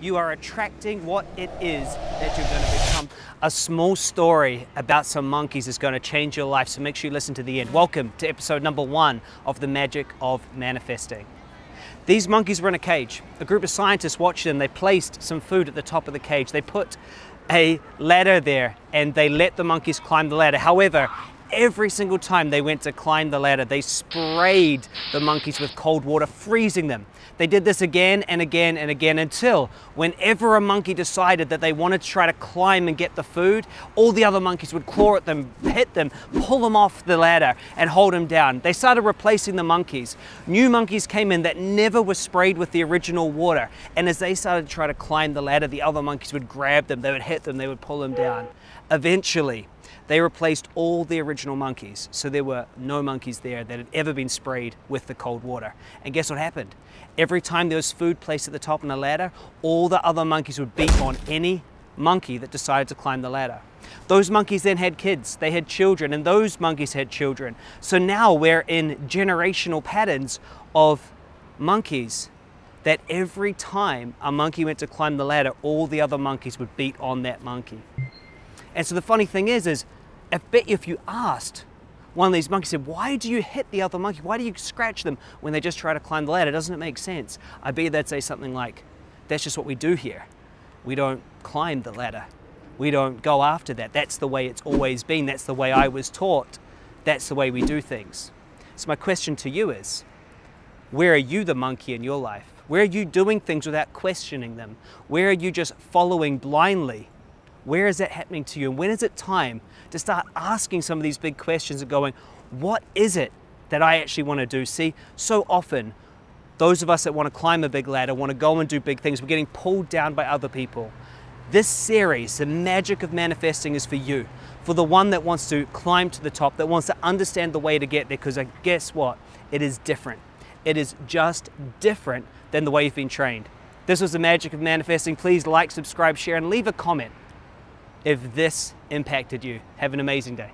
you are attracting what it is that you're going to become. A small story about some monkeys is going to change your life, so make sure you listen to the end. Welcome to episode number one of The Magic of Manifesting. These monkeys were in a cage. A group of scientists watched them. They placed some food at the top of the cage. They put a ladder there and they let the monkeys climb the ladder. However, every single time they went to climb the ladder, they sprayed the monkeys with cold water, freezing them. They did this again and again and again until whenever a monkey decided that they wanted to try to climb and get the food, all the other monkeys would claw at them, hit them, pull them off the ladder and hold them down. They started replacing the monkeys. New monkeys came in that never were sprayed with the original water. And as they started to try to climb the ladder, the other monkeys would grab them, they would hit them, they would pull them down. Eventually, they replaced all the original monkeys, so there were no monkeys there that had ever been sprayed with the cold water. And guess what happened? Every time there was food placed at the top on a ladder, all the other monkeys would beat on any monkey that decided to climb the ladder. Those monkeys then had kids, they had children, and those monkeys had children. So now we're in generational patterns of monkeys that every time a monkey went to climb the ladder, all the other monkeys would beat on that monkey. And so the funny thing is, is I bet if you asked one of these monkeys said, why do you hit the other monkey? Why do you scratch them when they just try to climb the ladder? Doesn't it make sense? I bet they'd say something like, that's just what we do here. We don't climb the ladder. We don't go after that. That's the way it's always been. That's the way I was taught. That's the way we do things. So my question to you is, where are you the monkey in your life? Where are you doing things without questioning them? Where are you just following blindly? Where is that happening to you? And when is it time to start asking some of these big questions and going, what is it that I actually want to do? See, so often, those of us that want to climb a big ladder, want to go and do big things, we're getting pulled down by other people. This series, the magic of manifesting, is for you, for the one that wants to climb to the top, that wants to understand the way to get there, because uh, guess what? It is different. It is just different than the way you've been trained. This was the magic of manifesting. Please like, subscribe, share, and leave a comment if this impacted you. Have an amazing day.